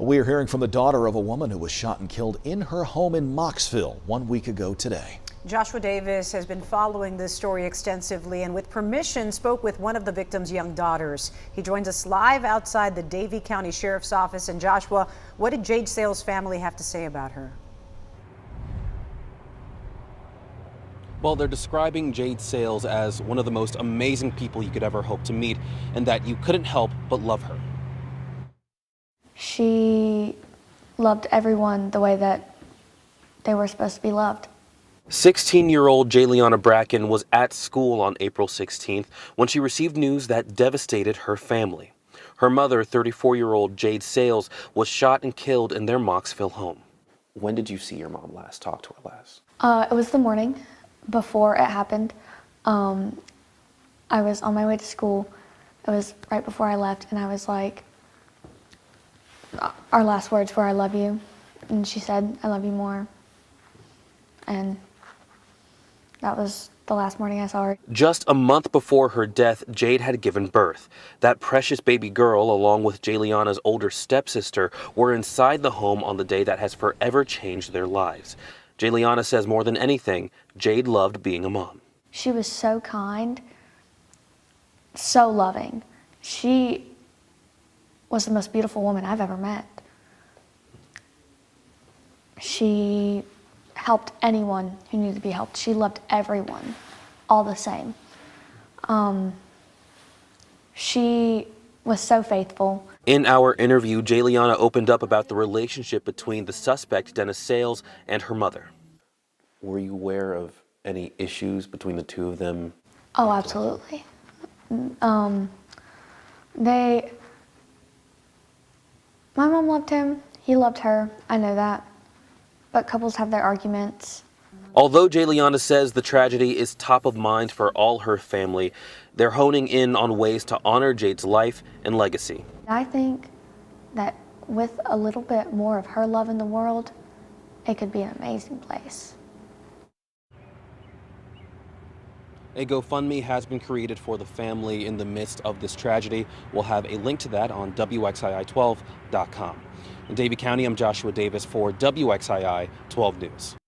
We are hearing from the daughter of a woman who was shot and killed in her home in Mocksville one week ago today. Joshua Davis has been following this story extensively and with permission spoke with one of the victim's young daughters. He joins us live outside the Davie County Sheriff's Office. And Joshua, what did Jade Sales' family have to say about her? Well, they're describing Jade Sales as one of the most amazing people you could ever hope to meet and that you couldn't help but love her. She loved everyone the way that they were supposed to be loved. 16 year old Jayliana Bracken was at school on April 16th when she received news that devastated her family. Her mother, 34 year old Jade Sales, was shot and killed in their Mocksville home. When did you see your mom last, talk to her last? Uh, it was the morning before it happened. Um, I was on my way to school. It was right before I left, and I was like, our last words were, I love you. And she said, I love you more. And that was the last morning I saw her. Just a month before her death, Jade had given birth. That precious baby girl, along with Jayliana's older stepsister, were inside the home on the day that has forever changed their lives. Jayliana says more than anything, Jade loved being a mom. She was so kind, so loving. She was the most beautiful woman I've ever met. She helped anyone who needed to be helped. She loved everyone, all the same. Um, she was so faithful. In our interview, Jayliana opened up about the relationship between the suspect, Dennis Sales, and her mother. Were you aware of any issues between the two of them? Oh, absolutely. Um, they, my mom loved him, he loved her, I know that. But couples have their arguments. Although Jayliana says the tragedy is top of mind for all her family, they're honing in on ways to honor Jade's life and legacy. I think that with a little bit more of her love in the world, it could be an amazing place. A GoFundMe has been created for the family in the midst of this tragedy. We'll have a link to that on WXII12.com. In Davie County, I'm Joshua Davis for WXII 12 News.